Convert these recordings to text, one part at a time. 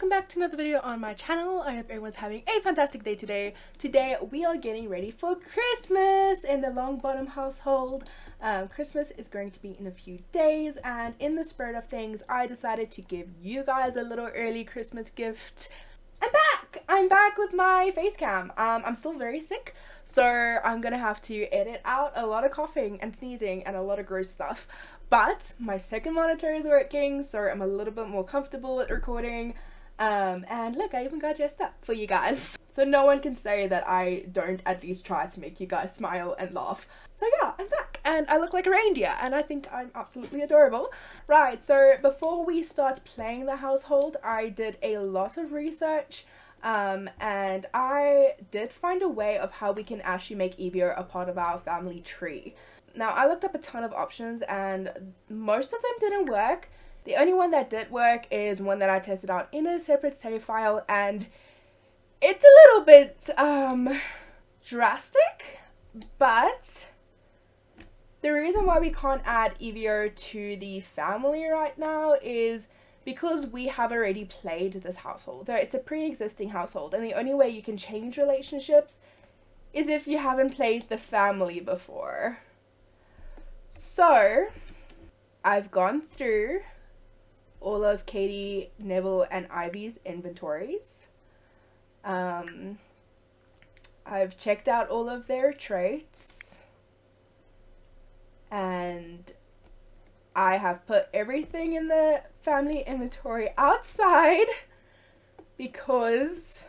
welcome back to another video on my channel. I hope everyone's having a fantastic day today. Today we are getting ready for Christmas in the Longbottom household. Um, Christmas is going to be in a few days and in the spirit of things I decided to give you guys a little early Christmas gift. I'm back! I'm back with my face cam. Um, I'm still very sick so I'm gonna have to edit out a lot of coughing and sneezing and a lot of gross stuff. But my second monitor is working, so I'm a little bit more comfortable with recording. Um, and look, I even got dressed up for you guys. So no one can say that I don't at least try to make you guys smile and laugh. So yeah, I'm back and I look like a reindeer and I think I'm absolutely adorable. Right, so before we start playing the household, I did a lot of research um, and I did find a way of how we can actually make Evio a part of our family tree. Now, I looked up a ton of options and most of them didn't work. The only one that did work is one that I tested out in a separate save file and it's a little bit um, drastic, but the reason why we can't add Evio to the family right now is because we have already played this household. So it's a pre-existing household and the only way you can change relationships is if you haven't played the family before. So, I've gone through all of Katie, Neville, and Ivy's inventories. Um, I've checked out all of their traits. And I have put everything in the family inventory outside because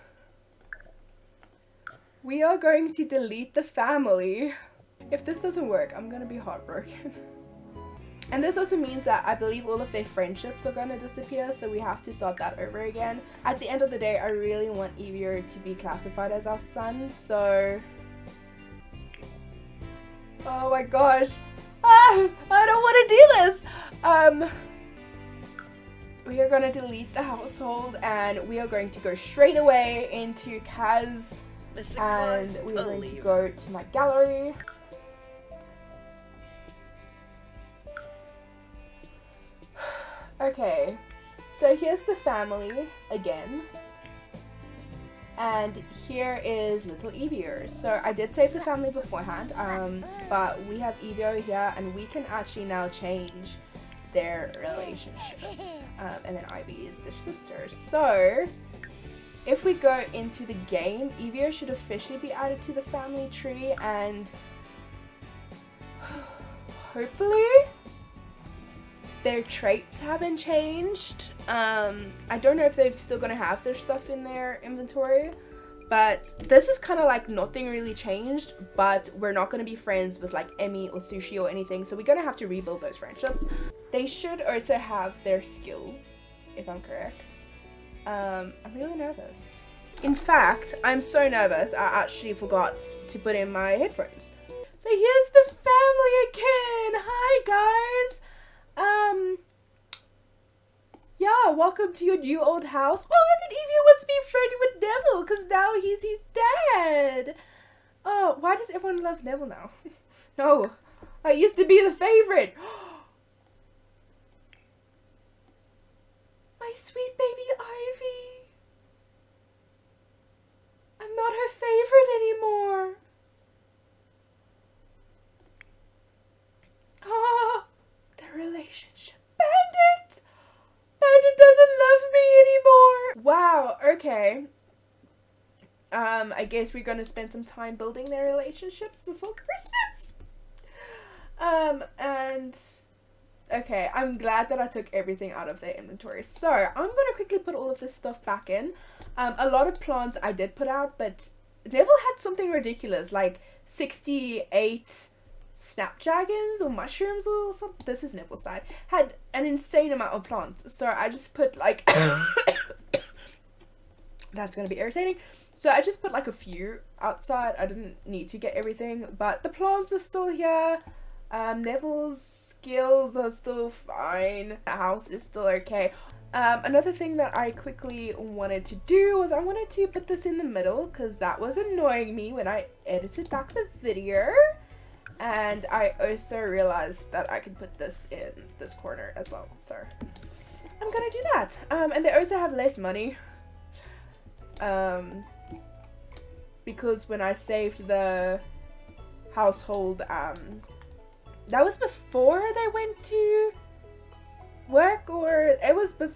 we are going to delete the family if this doesn't work, I'm gonna be heartbroken. And this also means that I believe all of their friendships are gonna disappear, so we have to start that over again. At the end of the day, I really want Evio to be classified as our son, so... Oh my gosh. Ah, I don't want to do this! Um, we are going to delete the household and we are going to go straight away into CAS and we are going to go to my gallery. Okay, so here's the family again. And here is little Evio. So I did save the family beforehand, um, but we have Evio here and we can actually now change their relationships. Um, and then Ivy is the sister. So if we go into the game, Evio should officially be added to the family tree and hopefully their traits haven't changed. Um, I don't know if they're still gonna have their stuff in their inventory, but this is kind of like nothing really changed, but we're not gonna be friends with like Emmy or Sushi or anything, so we're gonna have to rebuild those friendships. They should also have their skills, if I'm correct. Um, I'm really nervous. In fact, I'm so nervous, I actually forgot to put in my headphones. So here's the family again! Hi guys! Um, yeah, welcome to your new old house. Oh, I thought Evie wants to be friendly with Neville because now he's his dad. Oh, why does everyone love Neville now? no, I used to be the favorite. My sweet baby Ivy. I'm not her favorite anymore. Ah relationship. Bandit! Bandit doesn't love me anymore! Wow, okay. Um, I guess we're gonna spend some time building their relationships before Christmas. Um, and okay, I'm glad that I took everything out of their inventory. So I'm gonna quickly put all of this stuff back in. Um, a lot of plants I did put out, but Neville had something ridiculous, like 68 snapdragons or mushrooms or something. This is Neville's side. Had an insane amount of plants. So I just put like. That's gonna be irritating. So I just put like a few outside. I didn't need to get everything, but the plants are still here. Um, Neville's skills are still fine. The house is still okay. Um, another thing that I quickly wanted to do was I wanted to put this in the middle because that was annoying me when I edited back the video. And I also realized that I can put this in this corner as well. So I'm gonna do that. Um, and they also have less money. Um, because when I saved the household, um, that was before they went to work, or it was before.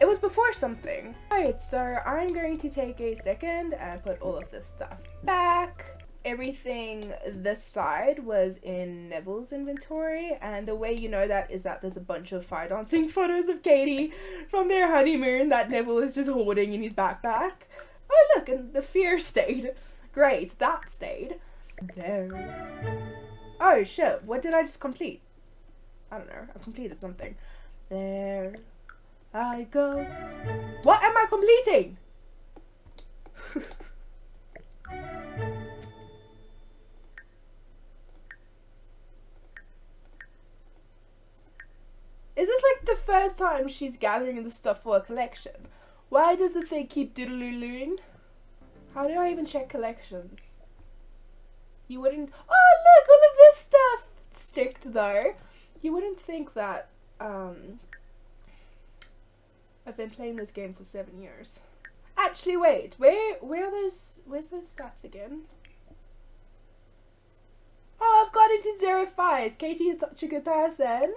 It was before something. Alright, so I'm going to take a second and put all of this stuff back. Everything this side was in Neville's inventory and the way you know that is that there's a bunch of fire dancing photos of Katie from their honeymoon that Neville is just hoarding in his backpack. Oh look, and the fear stayed. Great, that stayed. There. Oh shit, what did I just complete? I don't know, I completed something. There I go. What am I completing? Is this like the first time she's gathering the stuff for a collection? Why does the thing keep doodaloo How do I even check collections? You wouldn't- Oh look, all of this stuff sticked though. You wouldn't think that, um, I've been playing this game for seven years. Actually, wait. Where where are those? Where's those stats again? Oh, I've got into zero fives. Katie is such a good person.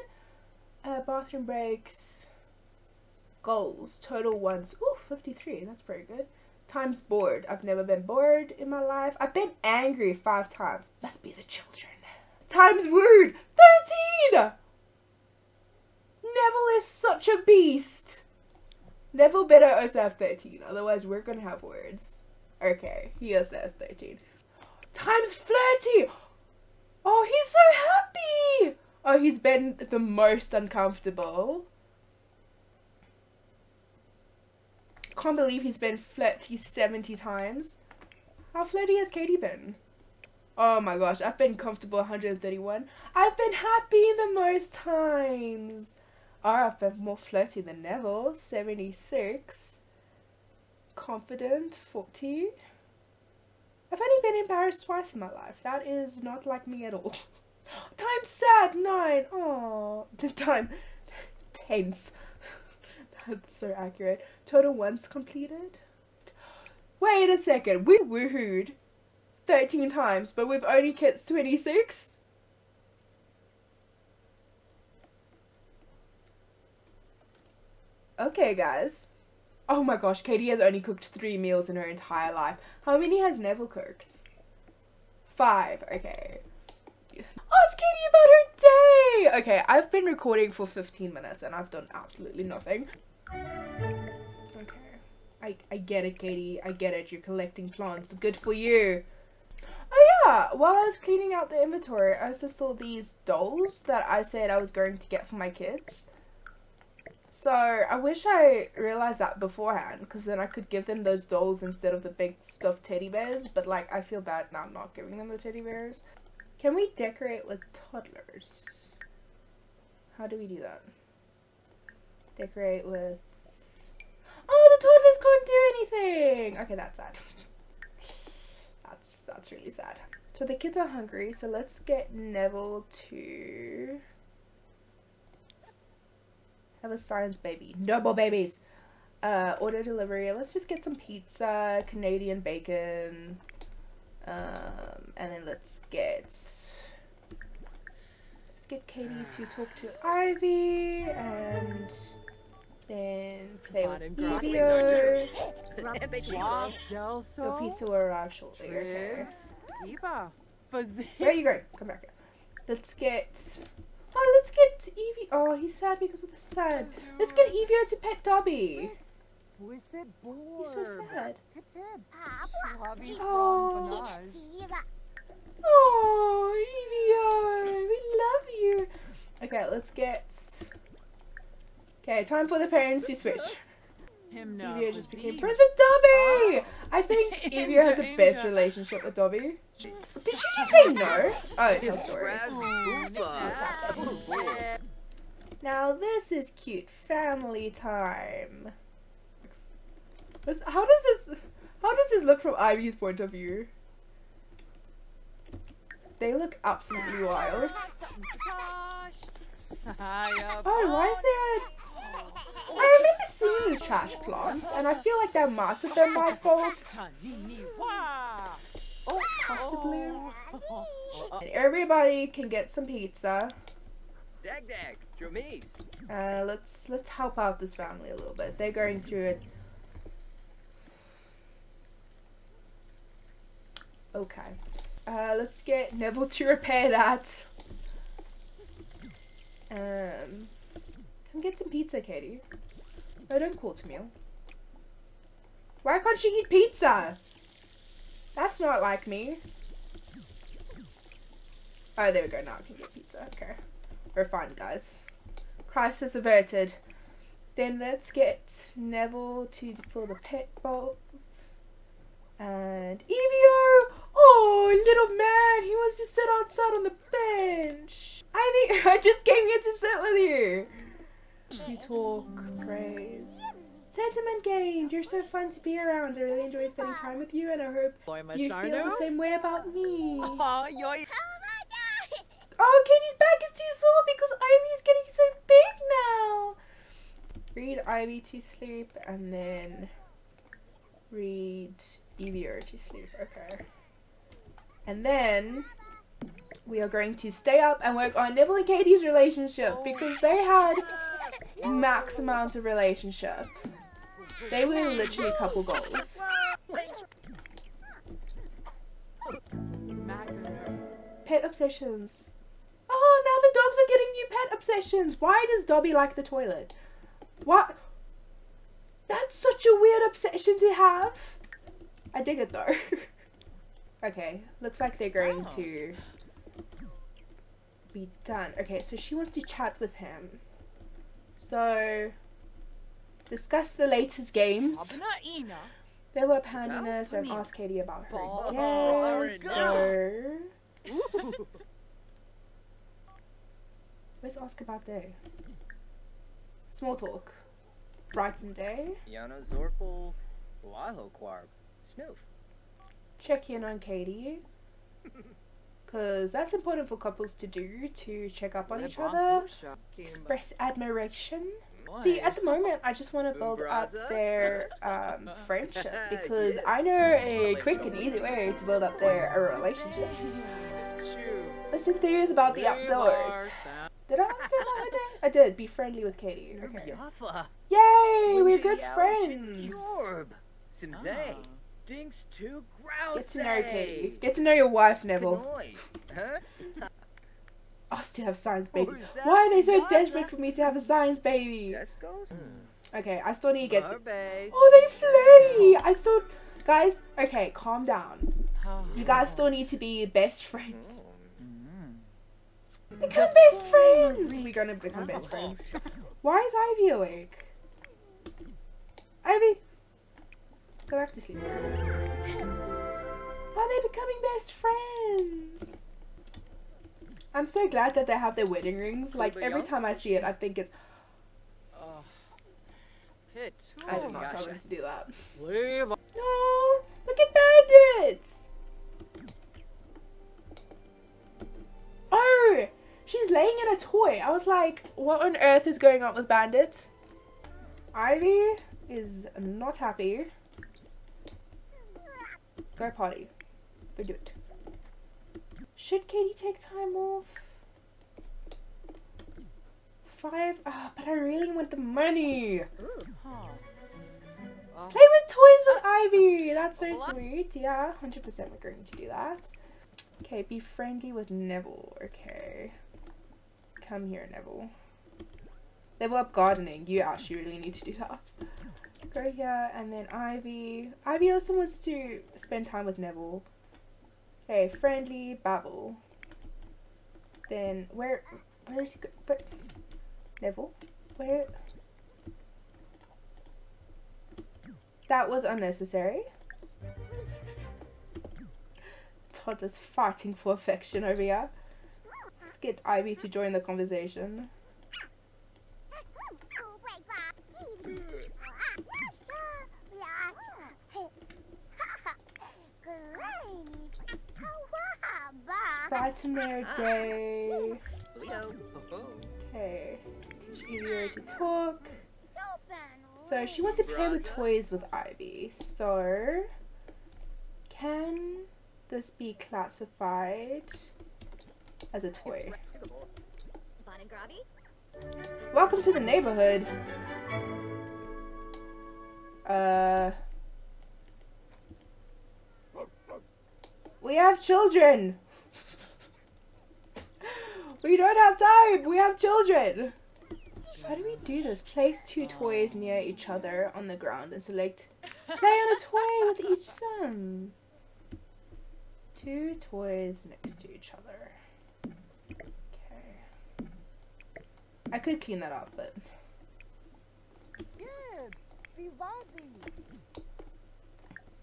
Uh, bathroom breaks. Goals. Total ones. Ooh, 53. That's pretty good. Times bored. I've never been bored in my life. I've been angry five times. Must be the children. Times word. 13! Neville is such a beast. Neville better also have 13, otherwise we're gonna have words. Okay, he has 13. Times flirty! Oh, he's so happy! Oh, he's been the most uncomfortable. Can't believe he's been flirty 70 times. How flirty has Katie been? Oh my gosh, I've been comfortable 131. I've been happy the most times. I've been more flirty than Neville, 76. Confident, 40. I've only been embarrassed twice in my life. That is not like me at all. Time sad, 9. Oh, the time, tense. That's so accurate. Total once completed. Wait a second, we woohooed 13 times, but we've only kids 26? Okay, guys. Oh my gosh, Katie has only cooked three meals in her entire life. How many has Neville cooked? Five. Okay. It's Katie about her day! Okay, I've been recording for 15 minutes and I've done absolutely nothing. Okay. I, I get it, Katie. I get it. You're collecting plants. Good for you. Oh yeah, while I was cleaning out the inventory, I also saw these dolls that I said I was going to get for my kids. So I wish I realized that beforehand because then I could give them those dolls instead of the big stuffed teddy bears. But like I feel bad now I'm not giving them the teddy bears. Can we decorate with toddlers? How do we do that? Decorate with... Oh, the toddlers can't do anything! Okay, that's sad. that's, that's really sad. So the kids are hungry, so let's get Neville to have a science baby. No more babies. Uh, order delivery. Let's just get some pizza, Canadian bacon, um, and then let's get let's get Katie to talk to Ivy and then play with Evio. The pizza will arrive shortly. Okay. Where are you going? Come back here. Let's get Oh, let's get Evie. Oh, he's sad because of the sun. Let's get Evio to pet Dobby. He's so sad. Tip tip. Ah, oh, oh Evio, we love you. Okay, let's get. Okay, time for the parents to switch. Evio just became friends with Dobby! I think Evio has the best relationship with Dobby. Did she just say no? Oh, tell story. Now this is cute family time. How does this how does this look from Ivy's point of view? They look absolutely wild. Oh, why is there a I remember seeing these trash plants, and I feel like that might have been my fault. Possibly. And everybody can get some pizza. Dag dag, Jomies. Uh, let's let's help out this family a little bit. They're going through it. Okay. Uh, let's get Neville to repair that. Um, come get some pizza, Katie. Oh, don't call to meal. Why can't she eat pizza? That's not like me. Oh, there we go. Now I can get pizza. Okay. We're fine, guys. Crisis averted. Then let's get Neville to fill the pet bowls. And Evio! Oh, little man! He wants to sit outside on the bench. Ivy, I just came here to sit with you. To talk, praise. Sentiment gained. You're so fun to be around. I really enjoy spending time with you, and I hope you feel the same way about me. Oh, yoy. Oh, Katie's back is too sore because Ivy is getting so big now. Read Ivy to sleep and then read Evie to sleep. Okay. And then we are going to stay up and work on Neville and Katie's relationship because they had max amount of relationship. They were literally couple goals. Pet obsessions. Oh, now the dogs are getting new pet obsessions. Why does Dobby like the toilet? What? That's such a weird obsession to have. I dig it though. okay, looks like they're going Oh. to be done. Okay, so she wants to chat with him. So, discuss the latest games. They were pounding us and asked Katie about her Ball. guess. Go. So, let's ask about day. Small talk. Brighten day. Yano Zorpal, Waho Quarb, Snoof. Check in on Katie. Because that's important for couples to do to check up on each other. Express admiration. See, at the moment, I just want to build up their um, friendship because I know a quick and easy way to build up their relationships. Let's enthuse about the outdoors. Did I ask her about her day? I did. Be friendly with Katie. Okay. Yay! We're good friends. Jorb. Simzay. Dinks to grouse. Get to know Katie. Get to know your wife, Neville. Kanoi. Huh? Us to have science oh, baby. Why are they so Gaza? desperate for me to have a science baby? Hmm. Okay, I still need to get. Barbe. Oh, they flirty. I still, guys. Okay, calm down. You guys still need to be best friends. Oh, hmm. Become best friends. We're gonna become best friends. Why is Ivy awake? Ivy, go back to sleep. Are they becoming best friends? I'm so glad that they have their wedding rings. Like every time I see it, I think it's. Pit. I did not tell them to do that. No, look at bandits. Oh, she's laying in a toy. I was like, what on earth is going on with bandits? Ivy is not happy. Go party. Go do it. Should Katie take time off? Five? Ah, but I really want the money. Play with toys with Ivy. That's so sweet. Yeah, 100% we're to do that. Okay, be friendly with Neville. Okay. Come here, Neville. Level up gardening. You actually really need to do that. Go here, and then Ivy. Ivy also wants to spend time with Neville. Okay, friendly, babble. Then, where, where is he go? But, Neville? Where? That was unnecessary. Todd is fighting for affection over here. Let's get Ivy to join the conversation. Brighten their day. Okay. Teach Evio to talk. So she wants to play with toys with Ivy. So can this be classified as a toy? Fun and grabby? Welcome to the neighborhood. Uh. We have children. We don't have time. We have children. How do we do this? Place two toys near each other on the ground and select play on a toy with each son. Two toys next to each other. Okay. I could clean that up, but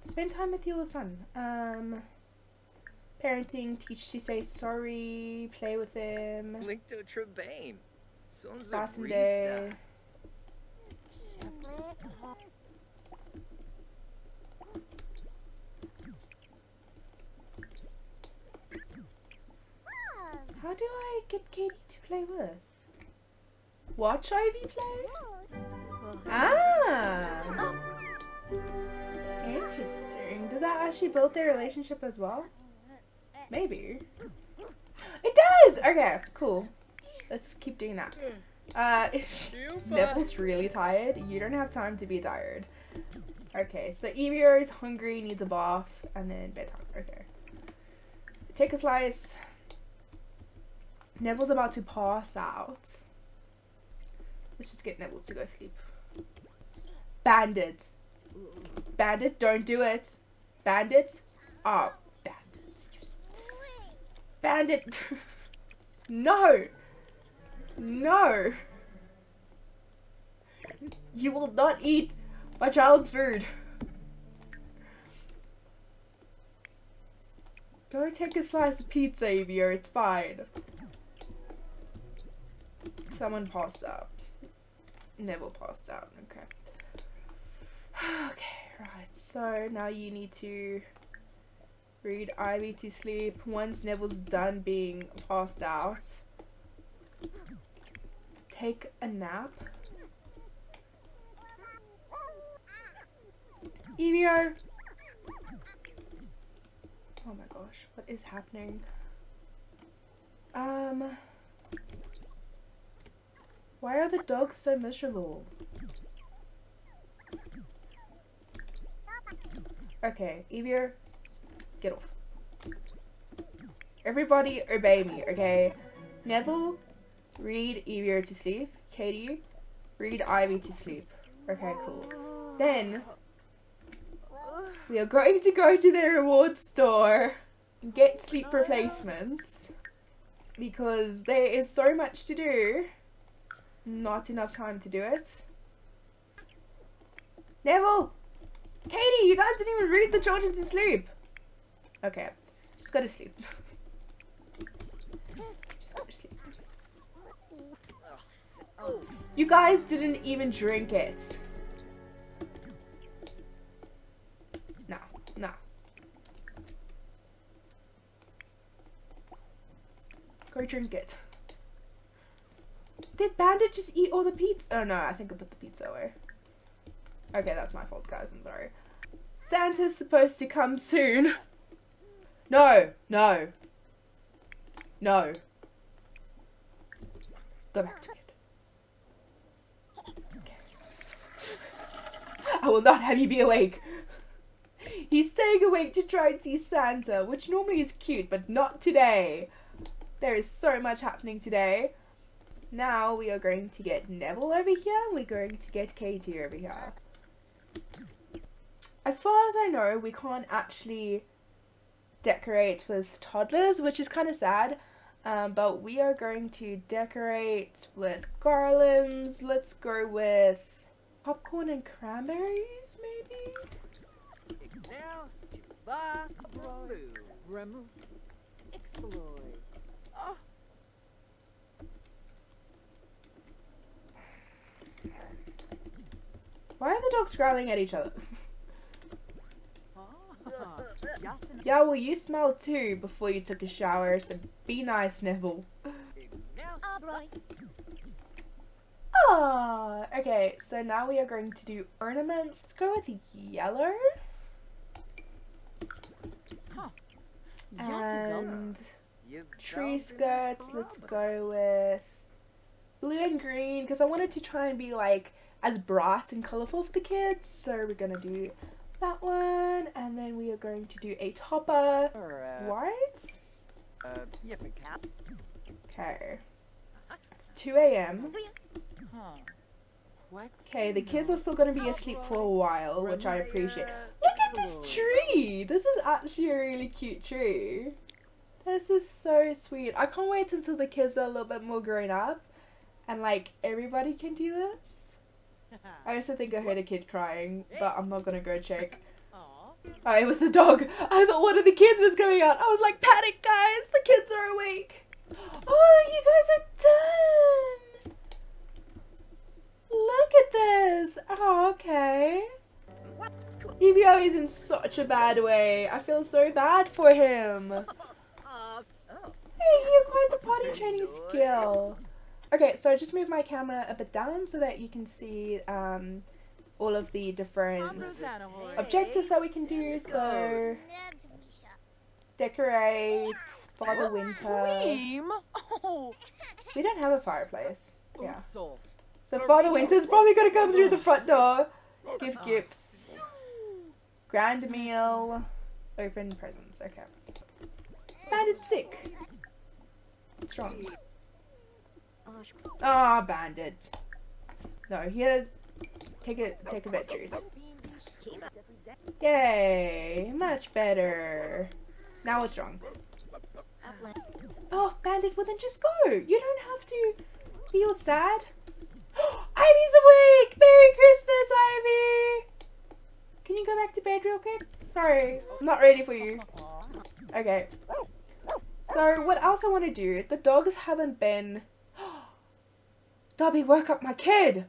spend time with your son. Um, parenting, teach to say sorry, play with him. Link to Trebane. Sons of Boxing Day. How do I get Katie to play with? Watch Ivy play? Ah! Interesting. Does that actually build their relationship as well? Maybe. It does! Okay, cool. Let's keep doing that. Uh, if Neville's really tired, you don't have time to be tired. Okay, so Evio is hungry, needs a bath, and then bedtime. Okay. Take a slice. Neville's about to pass out. Let's just get Neville to go sleep. Bandit. Bandit, don't do it. Bandit. S- Bandit. no. No. You will not eat my child's food. Go take a slice of pizza, Evio. It's fine. Someone passed out. Neville passed out. Okay. Okay, right. So now you need to read Ivy to sleep. Once Neville's done being passed out, take a nap. Evio! Oh my gosh, what is happening? Um. Why are the dogs so miserable? Okay, Evio, get off. Everybody obey me, okay? Neville, read Evio to sleep. Katie, read Ivy to sleep. Okay, cool. Then, we are going to go to the reward store and get sleep replacements. Because there is so much to do. Not enough time to do it. Neville! Katie, you guys didn't even read the children to sleep. Okay, just go to sleep. just go to sleep. You guys didn't even drink it. No, no. Go drink it. Did Bandit just eat all the pizza? Oh no, I think I put the pizza away. Okay, that's my fault, guys. I'm sorry. Santa's supposed to come soon. No, no, no. Go back to bed. Okay. I will not have you be awake. He's staying awake to try and see Santa, which normally is cute, but not today. There is so much happening today. Now we are going to get Neville over here. We're going to get Katie over here. As far as I know, we can't actually decorate with toddlers, which is kind of sad. Um, but we are going to decorate with garlands. Let's go with popcorn and cranberries, maybe? Why are the dogs growling at each other? Ah. Yeah, well, you smelled too before you took a shower, so be nice, Neville. Ah, okay, so now we are going to do ornaments. Let's go with yellow. And tree skirts, let's go with blue and green because I wanted to try and be like as bright and colourful for the kids. So we're gonna do that one, and then we are going to do a topper. Or, uh, uh, a cat? Okay. It's 2 a.m. Okay, the kids are still gonna be asleep for a while, which I appreciate. Look at this tree! This is actually a really cute tree. This is so sweet. I can't wait until the kids are a little bit more grown up and like everybody can do this. I also think I heard a kid crying, but I'm not gonna go check. Oh, it was the dog. I thought one of the kids was coming out. I was like, panic, guys! The kids are awake. Oh, you guys are done! Look at this! Oh, okay. Evio is in such a bad way. I feel so bad for him. Hey, you acquired the potty training skill. Okay, so I just moved my camera a bit down so that you can see um, all of the different objectives that we can do. So decorate, Father Winter. Oh. We don't have a fireplace. Yeah. So Father Winter's probably gonna come through the front door, give gifts, grand meal, open presents. Okay. Bandit sick. Strong. Ah, bandit. No, he has. Take a take a vet treat. Yay! Much better. Now it's wrong. Oh, bandit, well then just go. You don't have to feel sad. Ivy's awake! Merry Christmas, Ivy! Can you go back to bed real quick? Sorry, I'm not ready for you. Okay. So, what else I want to do? The dogs haven't been. Dobby, woke up my kid!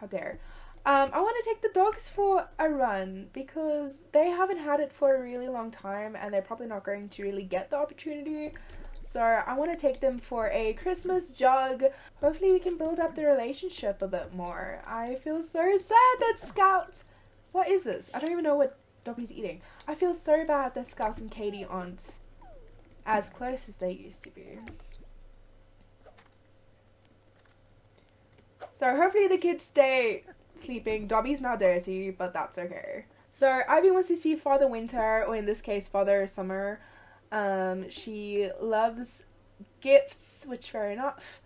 How dare. Um, I want to take the dogs for a run because they haven't had it for a really long time and they're probably not going to really get the opportunity. So I want to take them for a Christmas jog. Hopefully we can build up the relationship a bit more. I feel so sad that Scout... What is this? I don't even know what Dobby's eating. I feel so bad that Scout and Katie aren't as close as they used to be. So hopefully the kids stay sleeping. Dobby's now dirty, but that's okay. So Ivy wants to see Father Winter, or in this case, Father Summer. Um, she loves gifts, which fair enough.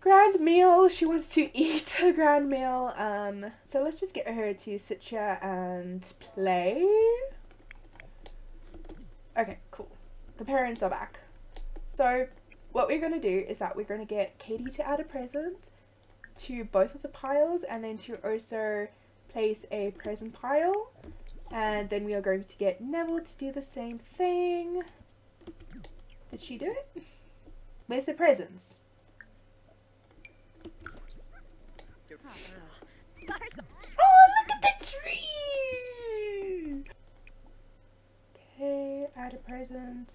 Grand meal. She wants to eat a grand meal. Um, so let's just get her to sit here and play. Okay, cool. The parents are back. So what we're gonna do is that we're gonna get Katie to add a present to both of the piles and then to also place a present pile and then we are going to get Neville to do the same thing. Did she do it? Where's the presents? Oh, look at the tree! Okay, add a present.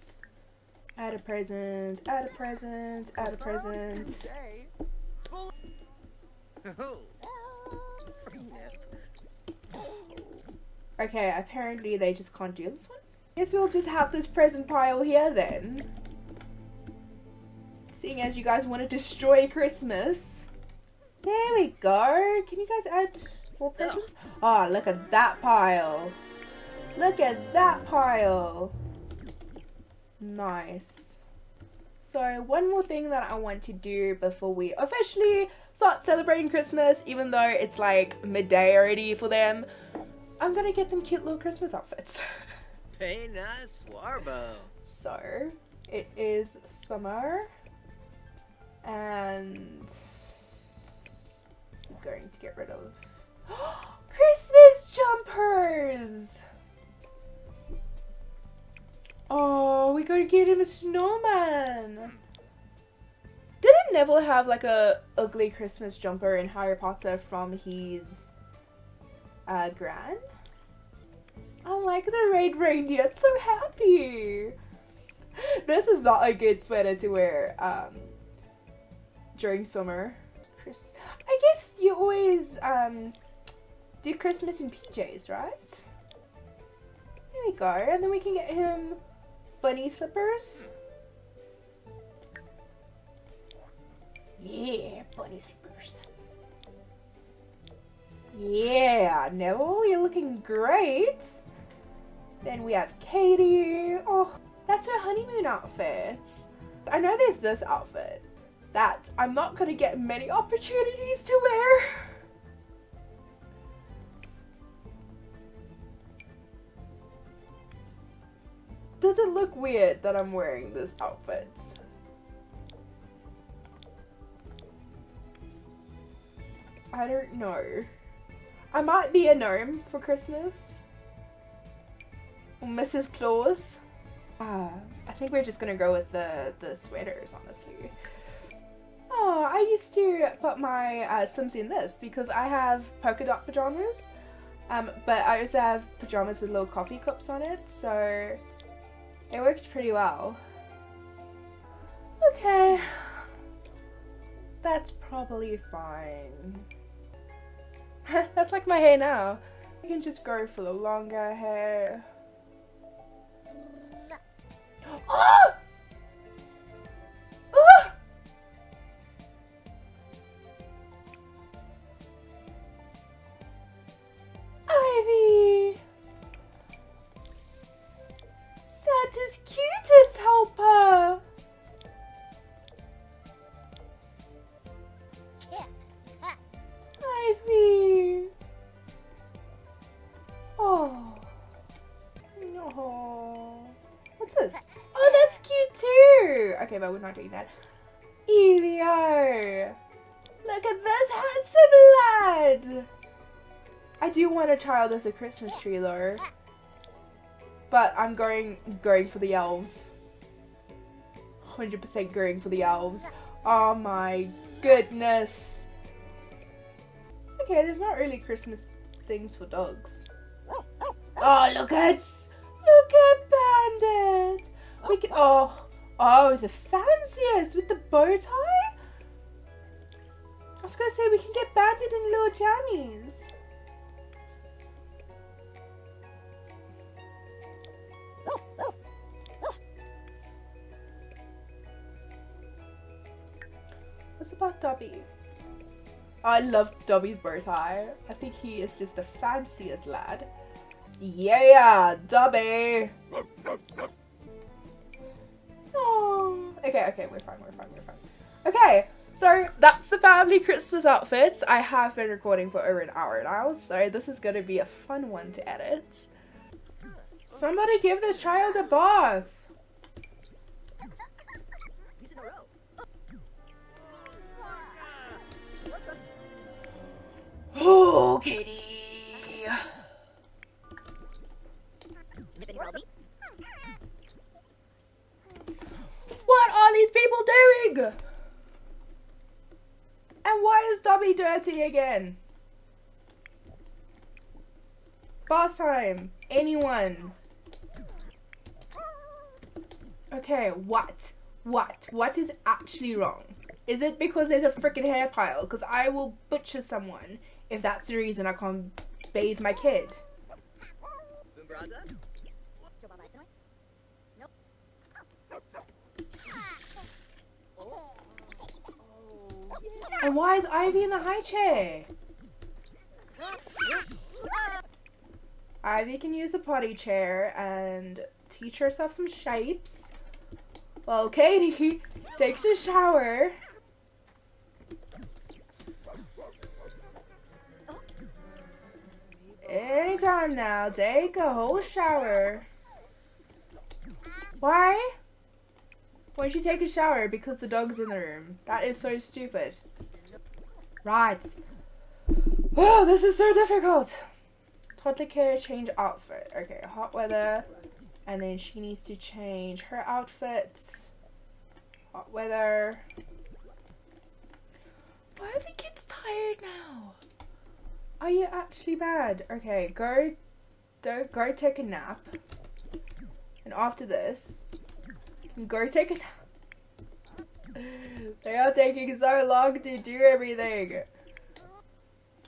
Add a present, add a present, add a present. Okay, apparently they just can't do this one. Guess we'll just have this present pile here then. Seeing as you guys want to destroy Christmas. There we go. Can you guys add more presents? Oh, look at that pile. Look at that pile. Nice. So one more thing that I want to do before we officially start celebrating Christmas, even though it's like midday already for them, I'm gonna get them cute little Christmas outfits. Hey, nice Warbo. so it is summer and I'm going to get rid of Christmas jumpers! Oh, we gotta get him a snowman! Didn't Neville have like a ugly Christmas jumper in Harry Potter from his uh, gran? I like the red reindeer. It's so happy. This is not a good sweater to wear um, during summer. Chris. I guess you always um, do Christmas in PJs, right? There we go. And then we can get him bunny slippers. Yeah, bunny slippers. Yeah, Neville, you're looking great. Then we have Katie. Oh, that's her honeymoon outfit. I know there's this outfit that I'm not gonna get many opportunities to wear. Does it look weird that I'm wearing this outfit? I don't know. I might be a gnome for Christmas. Or Mrs. Claus. Ah, I think we're just gonna go with the, the sweaters, honestly. Oh, I used to put my uh, Sims in this because I have polka dot pajamas. Um, but I also have pajamas with little coffee cups on it, so it worked pretty well. Okay. That's probably fine. That's like my hair now. You can just go for the longer hair. Okay, but we're not doing that. Evio! Look at this handsome lad! I do want a child as a Christmas tree though. But I'm going going for the elves. 100% going for the elves. Oh my goodness. Okay, there's not really Christmas things for dogs. Oh, look at look at Bandit. We can oh oh the fanciest with the bow tie. I was gonna say we can get Bandit in little jammies. What's about Dobby? I love Dobby's bow tie. I think he is just the fanciest lad. Yeah, Dobby! Okay, okay, we're fine, we're fine, we're fine. Okay, so that's the family Christmas outfits. I have been recording for over an hour now, so this is going to be a fun one to edit. Somebody give this child a bath! Oh, Katie! Sniffing Rosie. What are these people doing? And why is Dobby dirty again? Bath time. Anyone? Okay, what? What? What is actually wrong? Is it because there's a freaking hair pile? Because I will butcher someone if that's the reason I can't bathe my kid. And why is Ivy in the high chair? Ivy can use the potty chair and teach herself some shapes. While Katie takes a shower. Anytime now, take a whole shower. Why? Why'd you take a shower? Because the dog's in the room. That is so stupid. Right. Oh, this is so difficult. Care, change outfit. Okay, hot weather. And then she needs to change her outfit. Hot weather. Why are the kids tired now? Are you actually bad? Okay, go, go, go take a nap. And after this, go take a nap. They are taking so long to do everything.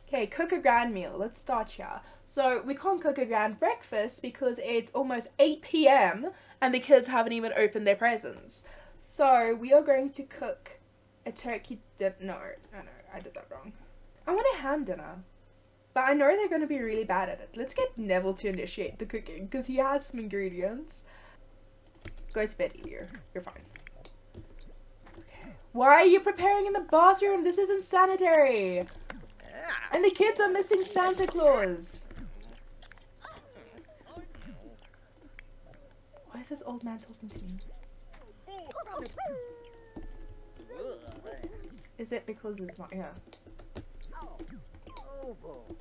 Okay, cook a grand meal. Let's start here. So we can't cook a grand breakfast because it's almost 8 p.m. and the kids haven't even opened their presents. So we are going to cook a turkey dinner. No, no, I did that wrong. I want a ham dinner. But I know they're going to be really bad at it. Let's get Neville to initiate the cooking because he has some ingredients. Go to bed, Edie. You're fine. Why are you preparing in the bathroom? This isn't sanitary. And the kids are missing Santa Claus. Why is this old man talking to me? Is it because it's not here?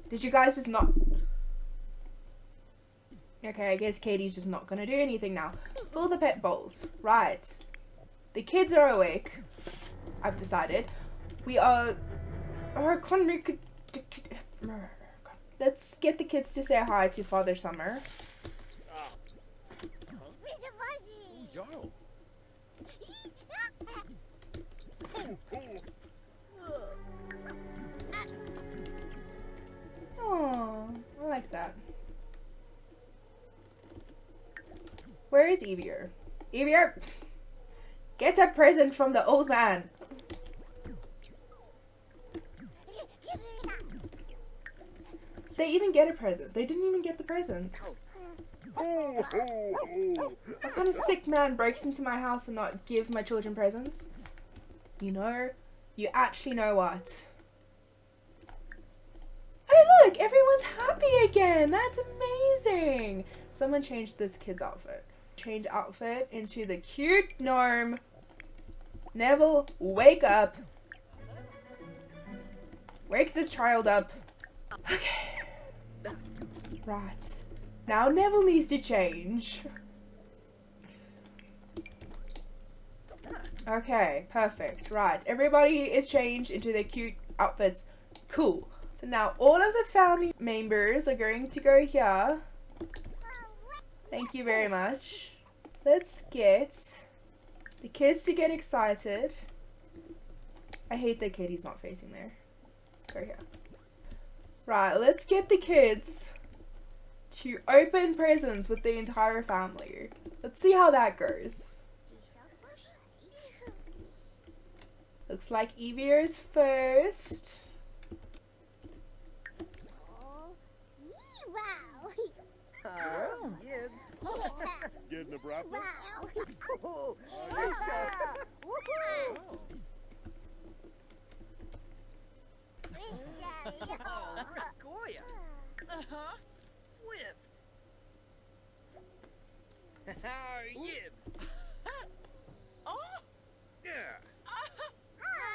Did you guys just not? Okay, I guess Katie's just not gonna do anything now. Fill the pet bowls. Right. The kids are awake. I've decided. We are. Our Conry could. Let's get the kids to say hi to Father Summer. Oh, I like that. Where is Evier? Evier! Get a present from the old man. They even get a present. They didn't even get the presents. What kind of sick man breaks into my house and not give my children presents? You know, you actually know what. Oh look, everyone's happy again. That's amazing. Someone changed this kid's outfit. Change outfit into the cute norm. Neville, wake up. Wake this child up. Okay. Right. Now Neville needs to change. Okay, perfect. Right, everybody is changed into their cute outfits. Cool. So now all of the family members are going to go here. Thank you very much. Let's get the kids to get excited. I hate that Katie's not facing there. Go here. Right, let's get the kids to open presents with the entire family. Let's see how that goes. Looks like Evie is first. Goya. Uh-huh. Gibbs. Oh, Yeah.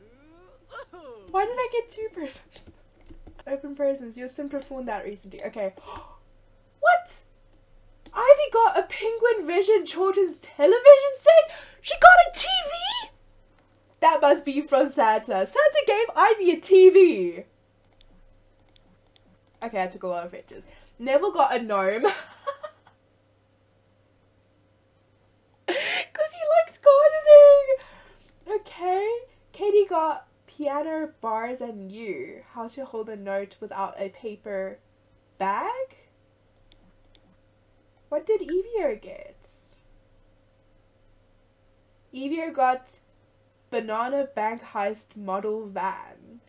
ooh, Ooh, ooh. Why did I get two presents? Open presents. You're simply phoned that recently. Okay. what? Ivy got a Penguin Vision children's television set? She got a TV? That must be from Santa. Santa gave Ivy a TV. Okay, I took a lot of pictures. Neville got a gnome. Because he likes gardening. Okay. Katie got piano, bars, and you. How to hold a note without a paper bag? What did Evio get? Evio got Banana Bank Heist Model Van.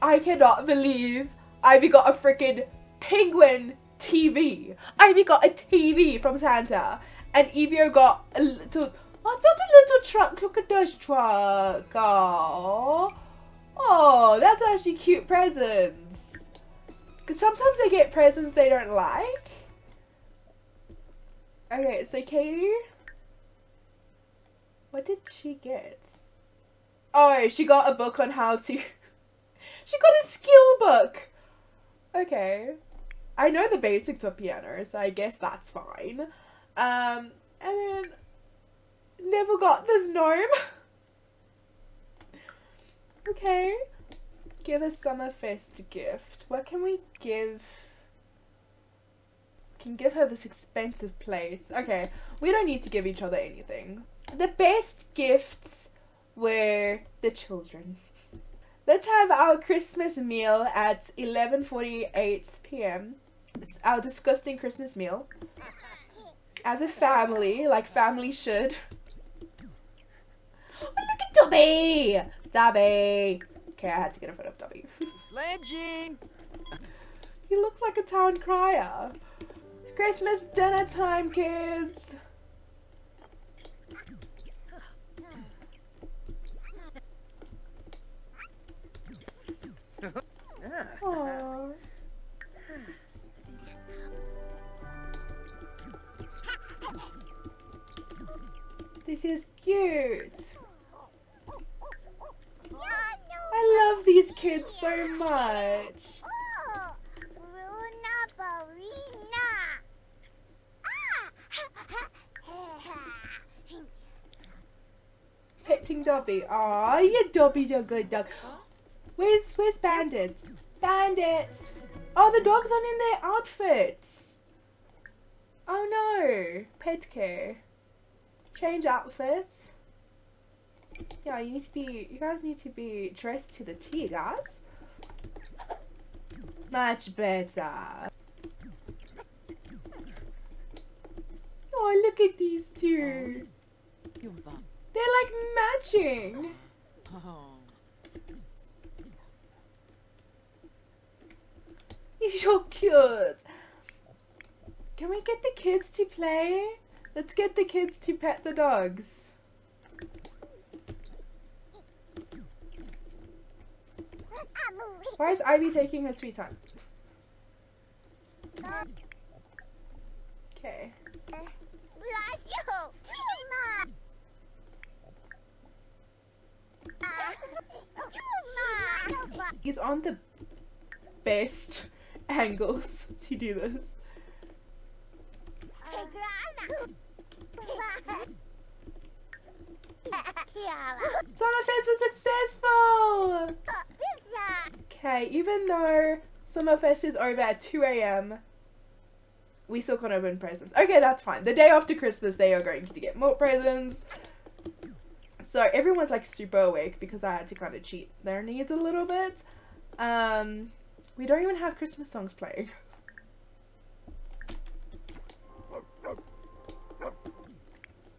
I cannot believe Ivy got a freaking penguin TV. Ivy got a TV from Santa. And Evio got a little. Oh, not a little truck. Look at this truck. Oh. Oh, that's actually cute presents. Because sometimes they get presents they don't like. Okay, so Katie. What did she get? Oh, she got a book on how to. she got a skill book. Okay. I know the basics of piano, so I guess that's fine. Um, and then Neville got this gnome. okay. Give a Summerfest gift. What can we give? can give her this expensive plate. Okay, we don't need to give each other anything. The best gifts were the children. Let's have our Christmas meal at 11:48 p.m. It's our disgusting Christmas meal. As a family, like family should. Oh, look at Dobby! Dobby! Okay, I had to get a photo of Dobby. Sledging! he looks like a town crier. It's Christmas dinner time, kids! This is cute. I love these kids so much. Petting Dobby. Aw, you Dobby's a good dog. Where's where's bandits? Bandits! Oh, the dogs aren't in their outfits. Oh no, pet care. Change outfits. Yeah, you need to be. You guys need to be dressed to the T, guys. Much better. Oh, look at these two. They're like matching. Oh. You're cute. Can we get the kids to play? Let's get the kids to pet the dogs. Why is Ivy taking her sweet time? Okay. Bless you. Tuma. Tuma. He's on the best angles to do this. Summerfest was successful! Okay, even though Summerfest is over at 2 a.m., we still can't open presents. Okay, that's fine. The day after Christmas, they are going to get more presents. So everyone's like super awake because I had to kind of cheat their needs a little bit. Um, we don't even have Christmas songs playing.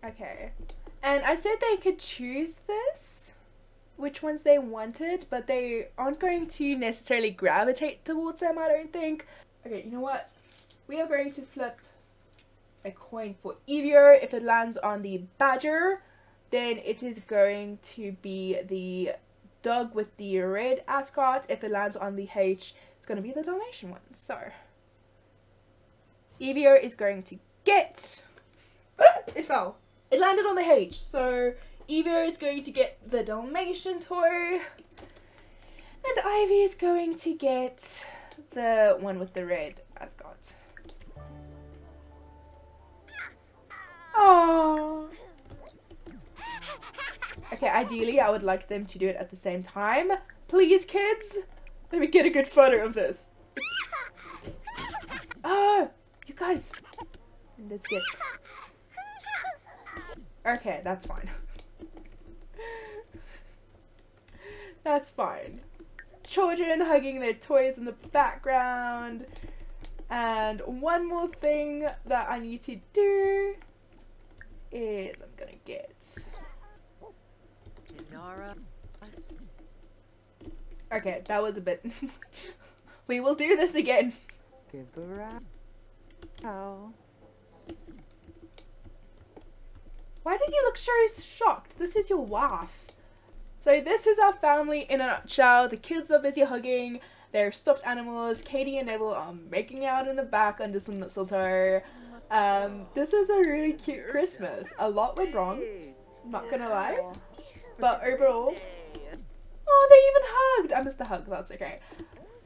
Okay. And I said they could choose this, which ones they wanted, but they aren't going to necessarily gravitate towards them, I don't think. Okay, you know what? We are going to flip a coin for Evio. If it lands on the badger, then it is going to be the dog with the red ascot. If it lands on the H, going to be the Dalmatian one. So, Evio is going to get... it fell. It landed on the H, so Evio is going to get the Dalmatian toy. And Ivy is going to get the one with the red ascot. Oh. Okay, ideally I would like them to do it at the same time. Please, kids! Let me get a good photo of this. Oh, you guys. Let's get... Okay, that's fine. that's fine. Children hugging their toys in the background. And one more thing that I need to do is I'm gonna get Inara. Okay, that was a bit We will do this again. Oh. Why does he look so shocked? This is your wife. So this is our family in a nutshell. The kids are busy hugging their stuffed animals. Katie and Neville are making out in the back under some mistletoe. Um, this is a really cute Christmas. A lot went wrong, not gonna lie. But overall, they even hugged. I missed the hug, that's okay.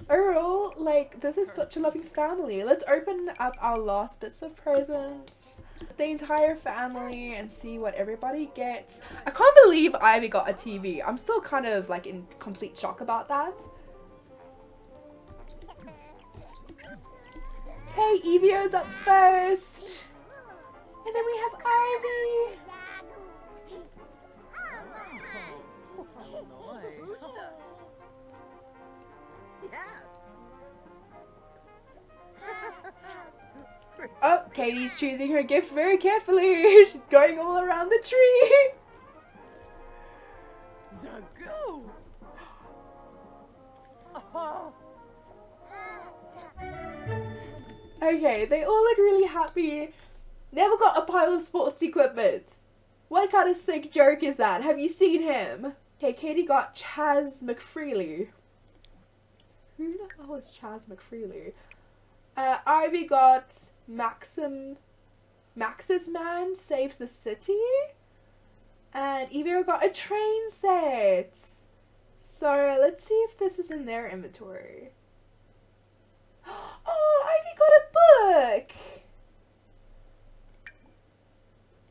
Overall, like, this is such a loving family. Let's open up our last bits of presents. The entire family and see what everybody gets. I can't believe Ivy got a TV. I'm still kind of like in complete shock about that. Okay, Evio's up first. And then we have Ivy. Katie's choosing her gift very carefully. She's going all around the tree. Zagu! Oh, Okay, they all look really happy. Neville got a pile of sports equipment. What kind of sick joke is that? Have you seen him? Okay, Katie got Chaz McFreely. Who the hell is Chaz McFreely? Uh, Ivy got Maxim. Max's Man saves the city. And Evio got a train set. So let's see if this is in their inventory. Oh, Ivy got a book!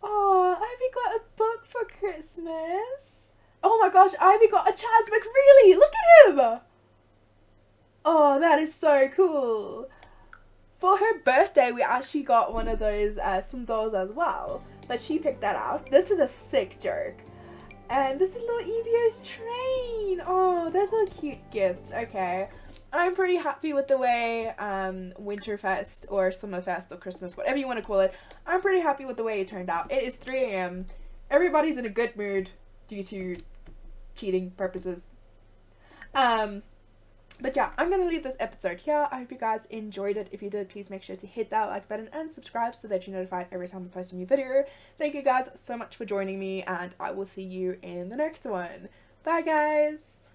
Oh, Ivy got a book for Christmas. Oh my gosh, Ivy got a Chaz McFreely! Look at him! Oh, that is so cool. For her birthday, we actually got one of those, uh, some dolls as well. But she picked that out. This is a sick joke. And this is little Evio's train. Oh, that's a cute gift. Okay. I'm pretty happy with the way um, Winterfest or Summerfest or Christmas, whatever you want to call it, I'm pretty happy with the way it turned out. It is 3 a.m. Everybody's in a good mood due to cheating purposes. Um, but yeah, I'm gonna leave this episode here. I hope you guys enjoyed it. If you did, please make sure to hit that like button and subscribe so that you're notified every time I post a new video. Thank you guys so much for joining me, and I will see you in the next one. Bye, guys!